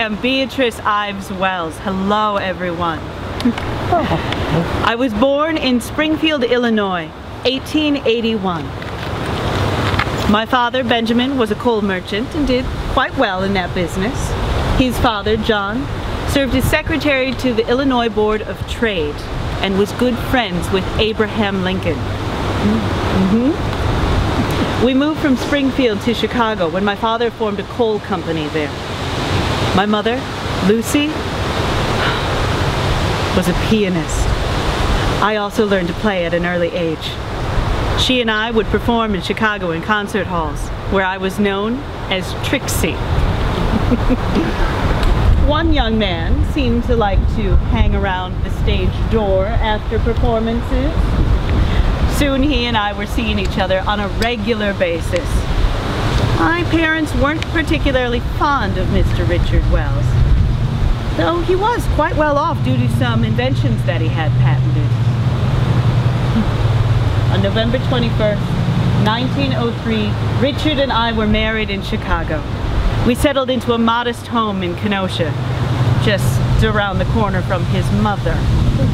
am Beatrice Ives Welles. Hello, everyone. I was born in Springfield, Illinois, 1881. My father, Benjamin, was a coal merchant and did quite well in that business. His father, John, served as secretary to the Illinois Board of Trade and was good friends with Abraham Lincoln. Mhm. We moved from Springfield to Chicago when my father formed a coal company there. My mother, Lucy, was a pianist. I also learned to play at an early age. She and I would perform in Chicago in concert halls, where I was known as Trixie. One young man seemed to like to hang around the stage door after performances. Soon he and I were seeing each other on a regular basis. My parents weren't particularly fond of Mr. Richard Welles, though he was quite well off due to some inventions that he had patented. On November 21st, 1903, Richard and I were married in Chicago. We settled into a modest home in Kenosha, just around the corner from his mother,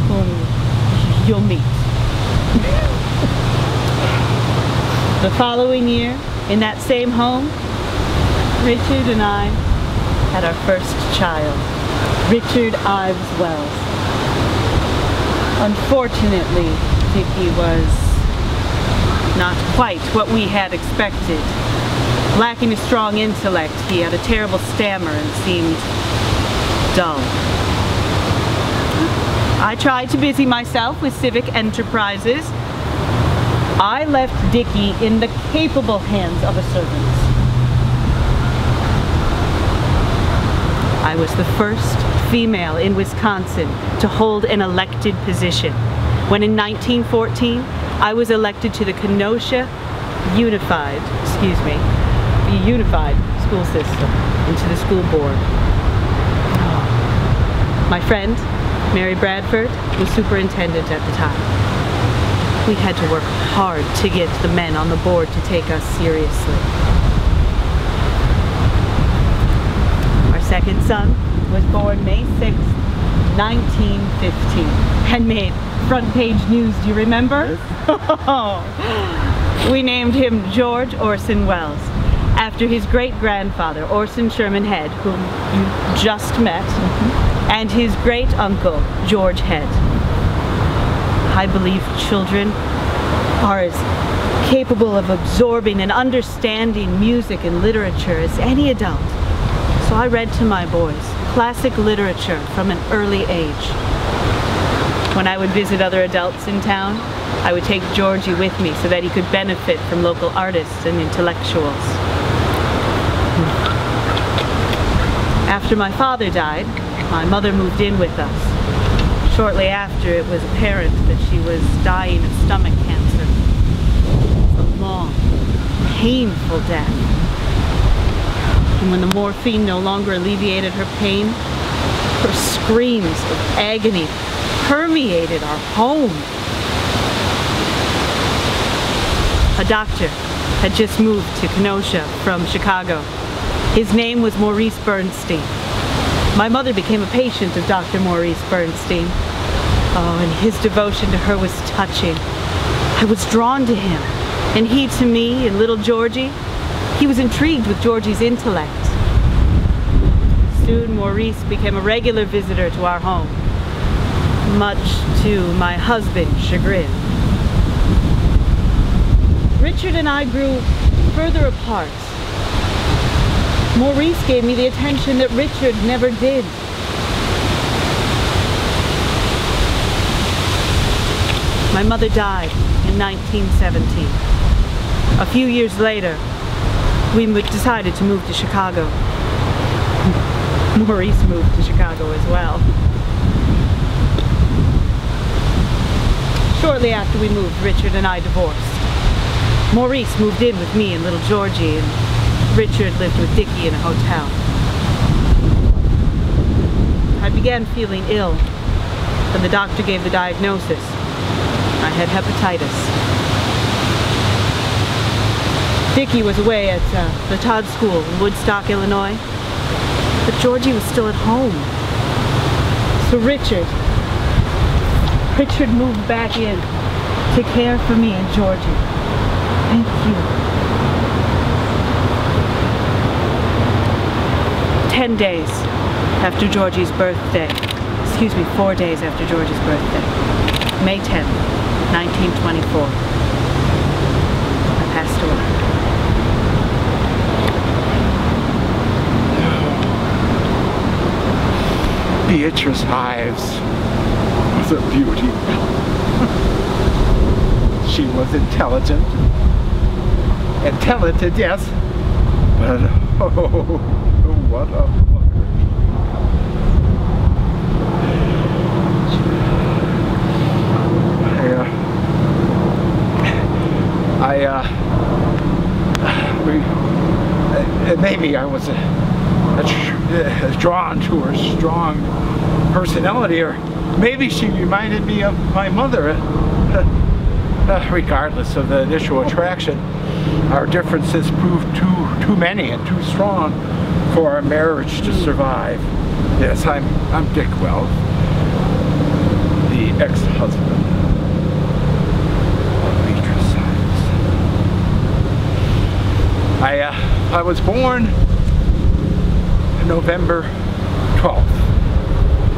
whom you'll meet. The following year, in that same home, Richard and I had our first child, Richard Ives Welles. Unfortunately, Dickie was not quite what we had expected. Lacking a strong intellect, he had a terrible stammer and seemed dull. I tried to busy myself with civic enterprises. I left Dickie in the capable hands of a servant. I was the first female in Wisconsin to hold an elected position when in 1914 I was elected to the Kenosha Unified, excuse me, the Unified School System, into the school board. My friend, Mary Bradford, was superintendent at the time. We had to work hard to get the men on the board to take us seriously. Our second son was born May 6, 1915, and made front page news, do you remember? we named him George Orson Welles, after his great-grandfather, Orson Sherman Head, whom you just met, mm-hmm. and his great-uncle, George Head. I believe children are as capable of absorbing and understanding music and literature as any adult. So I read to my boys classic literature from an early age. When I would visit other adults in town, I would take Georgie with me so that he could benefit from local artists and intellectuals. After my father died, my mother moved in with us. Shortly after, it was apparent that she was dying of stomach cancer. A long, painful death. And when the morphine no longer alleviated her pain, her screams of agony permeated our home. A doctor had just moved to Kenosha from Chicago. His name was Maurice Bernstein. My mother became a patient of Dr. Maurice Bernstein. Oh, and his devotion to her was touching. I was drawn to him, and he to me and little Georgie. He was intrigued with Georgie's intellect. Soon Maurice became a regular visitor to our home, much to my husband's chagrin. Richard and I grew further apart. Maurice gave me the attention that Richard never did. My mother died in 1917. A few years later, we decided to move to Chicago. Maurice moved to Chicago as well. Shortly after we moved, Richard and I divorced. Maurice moved in with me and little Georgie, and Richard lived with Dickie in a hotel. I began feeling ill, and the doctor gave the diagnosis. I had hepatitis. Dickie was away at uh, the Todd School in Woodstock, Illinois. But Georgie was still at home. So Richard, Richard moved back in to care for me and Georgie. Thank you. Ten days after Georgie's birthday, excuse me, four days after Georgie's birthday, May 10th, 1924, I passed away. Beatrice Ives was a beauty. she was intelligent. Intelligent, yes. But oh, what a mother. I, uh, I, uh, we, maybe I was a, a uh, drawn to her strong personality, or maybe she reminded me of my mother. Uh, regardless of the initial attraction, our differences proved too too many and too strong for our marriage to survive. Yes, I'm I'm Dick Welles, the ex-husband of Beatrice Ives. I uh, I was born November 12th,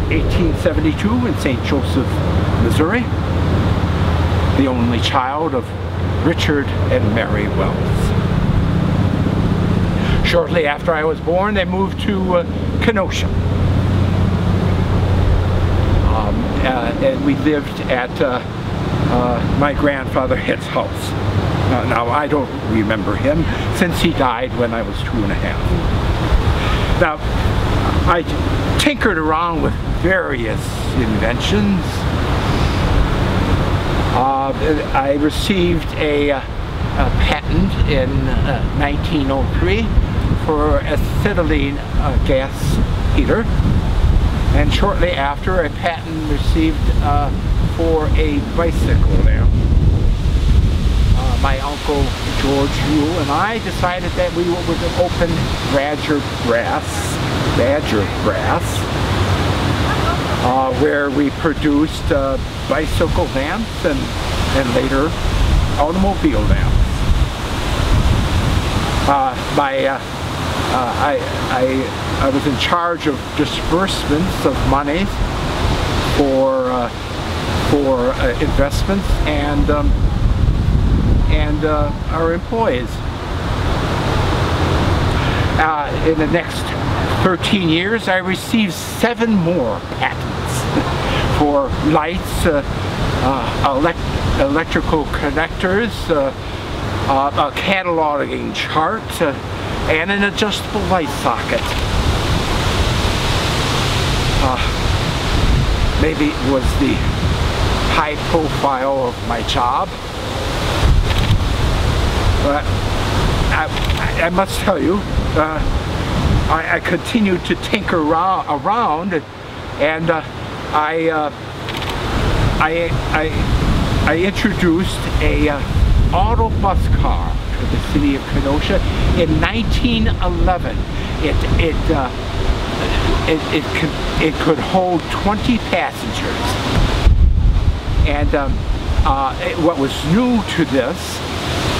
1872 in St. Joseph, Missouri. The only child of Richard and Mary Welles. Shortly after I was born, they moved to uh, Kenosha. Um, uh, and we lived at uh, uh, my grandfather Head's house. Now, I don't remember him since he died when I was two and a half. Now, I tinkered around with various inventions. Uh, I received a, uh, a patent in uh, 1903 for acetylene uh, gas heater and shortly after a patent received uh, for a bicycle lamp. My uncle George Yule and I decided that we would open Badger Brass, Badger Brass, uh, where we produced uh, bicycle lamps and, and later automobile lamps. Uh, my, uh, uh, I, I, I was in charge of disbursements of money for, uh, for uh, investments and, um, and uh, our employees. Uh, in the next 13 years, I received seven more patents for lights, uh, uh, elect electrical connectors, uh, a cataloging chart, and an adjustable light socket. Maybe it was the high profile of my job. But I, I must tell you, uh, I, I continued to tinker around, and uh, I, uh, I, I, I introduced a uh, auto bus car to the city of Kenosha in 1911. It, it, uh, it, it, could, it could hold 20 passengers. And um, uh, what was new to this uh,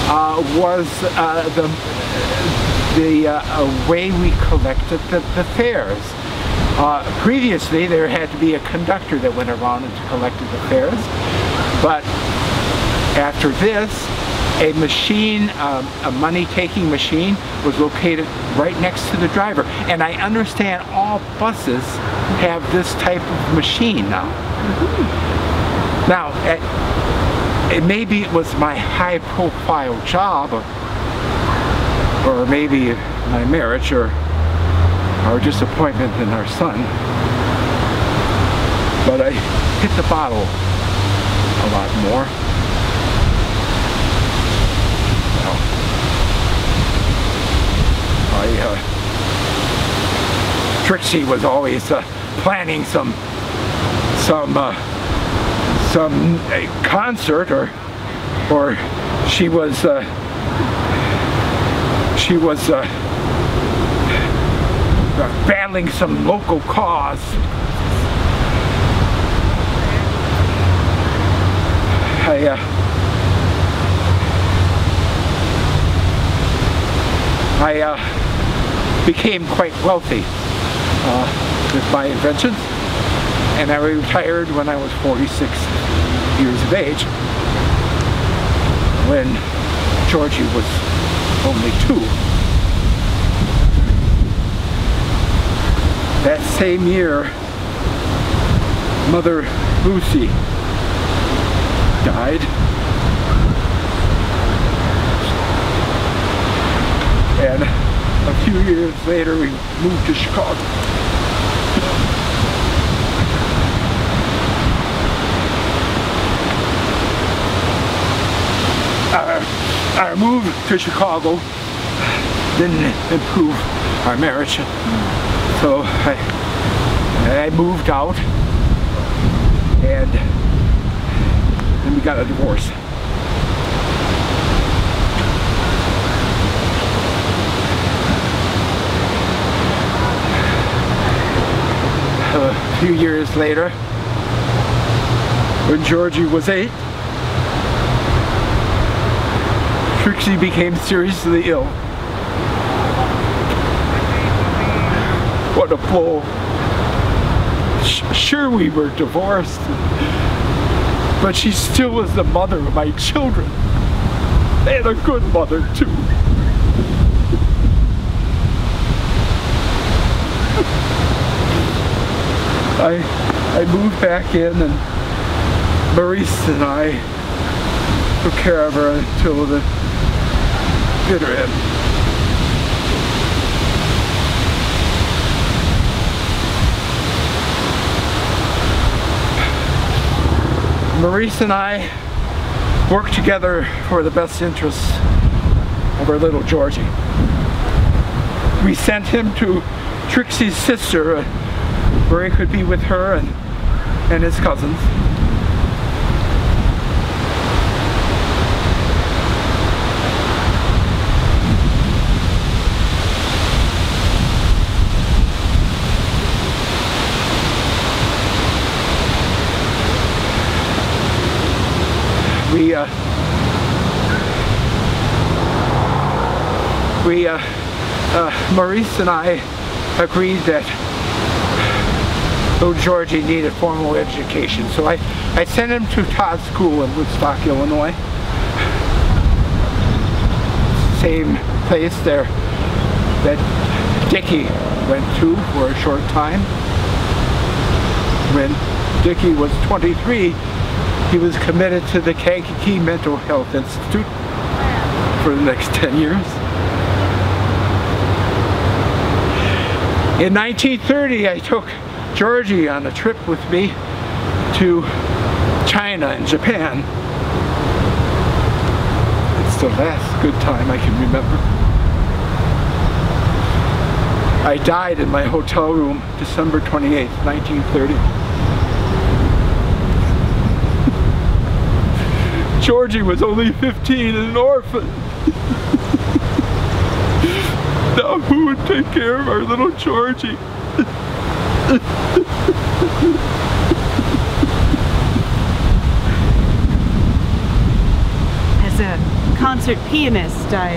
was uh, the, the uh, way we collected the, the fares. Uh, previously, there had to be a conductor that went around and collected the fares, but after this, a machine, um, a money-taking machine, was located right next to the driver. And I understand all buses have this type of machine now. Now, it, it, maybe it was my high-profile job, or, or maybe my marriage, or our disappointment in our son. But I hit the bottle a lot more. Well, I, uh, Trixie was always uh, planning some, some, uh, some uh, concert, or, or she was, uh, she was uh, uh, battling some local cause. I, uh, I uh, became quite wealthy uh, with my inventions and I retired when I was 46 years of age when Georgie was only two. That same year, Mother Lucy died. And a few years later, we moved to Chicago. Our, our move to Chicago didn't improve our marriage. So I, I moved out and then we got a divorce. A few years later, when Georgie was eight, Trixie became seriously ill. What a blow. Sure, we were divorced, but she still was the mother of my children. And a good mother, too. I, I moved back in and Maurice and I took care of her until the bitter end. Maurice and I worked together for the best interests of our little Georgie. We sent him to Trixie's sister where he could be with her and, and his cousins. We uh, we uh, uh, Maurice and I agreed that little Georgie needed formal education, so I I sent him to Todd School in Woodstock, Illinois. Same place there that Dickie went to for a short time. When Dickie was 23, he was committed to the Kankakee Mental Health Institute for the next 10 years. In 1930, I took Georgie on a trip with me to China and Japan. It's the last good time I can remember. I died in my hotel room December 28, 1930. Georgie was only 15 and an orphan. now who would take care of our little Georgie? As a concert pianist, I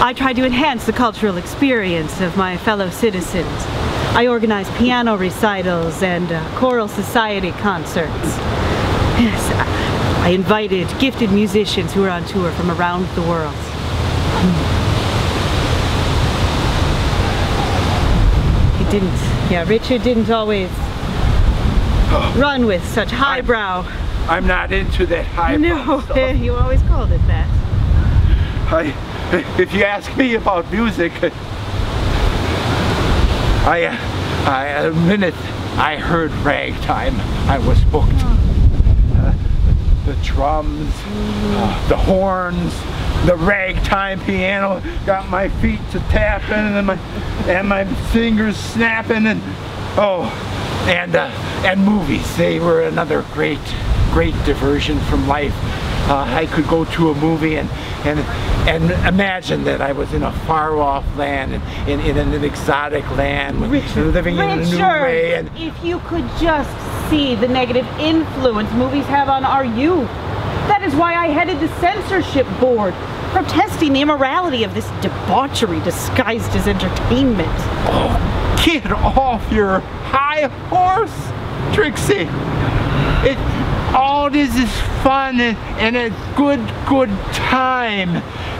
I try to enhance the cultural experience of my fellow citizens. I organize piano recitals and uh, choral society concerts. Yes, I, invited gifted musicians who were on tour from around the world. He didn't, yeah, Richard didn't always oh. run with such highbrow. I'm, I'm not into that highbrow No, you always called it that. I, if you ask me about music, I, I, the minute I heard ragtime, I was booked. Oh the drums, the horns, the ragtime piano, got my feet to tapping and my and my fingers snapping and oh and uh, and movies. They were another great great diversion from life. uh, I could go to a movie and, and, and imagine that I was in a far off land, in, in, in an exotic land, living in a new way. And if you could just see the negative influence movies have on our youth. That is why I headed the censorship board, protesting the immorality of this debauchery disguised as entertainment. Oh, get off your high horse, Trixie. It all this is fun and, and a good good time,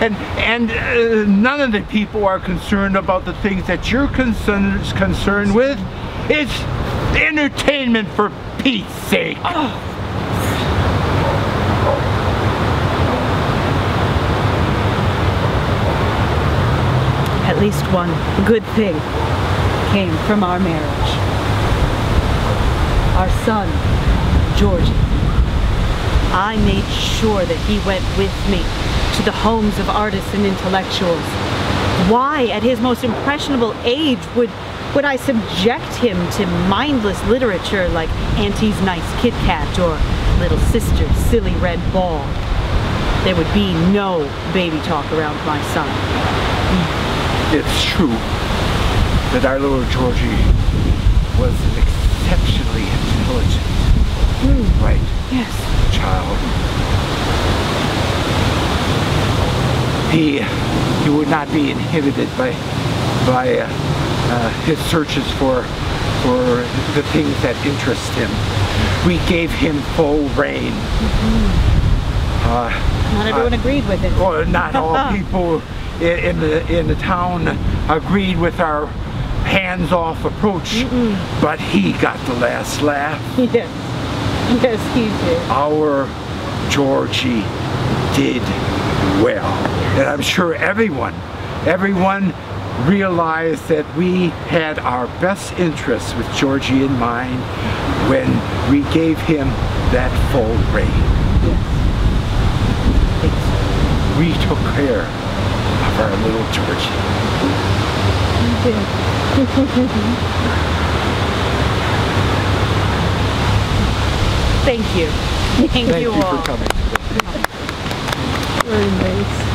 and and uh, none of the people are concerned about the things that you're concerned concerned with. It's entertainment for Pete's sake. At least one good thing came from our marriage. Our son, Georgie. I made sure that he went with me to the homes of artists and intellectuals. Why, at his most impressionable age, would, would I subject him to mindless literature like Auntie's Nice Kit Kat or Little Sister's Silly Red Ball? There would be no baby talk around my son. It's true that our little Georgie was exceptionally intelligent, right, Yes. child. He he would not be inhibited by by uh, uh, his searches for for the things that interest him. We gave him full rein. Uh, Not everyone agreed with it. well, not all people in, the in the town agreed with our hands-off approach, but he got the last laugh. Yes. Yes, he did. Our Georgie did well, and I'm sure everyone, everyone realized that we had our best interests with Georgie in mind when we gave him that full rein. We took care of our little Georgie. Thank you. Thank, Thank you you all. for coming. Very nice.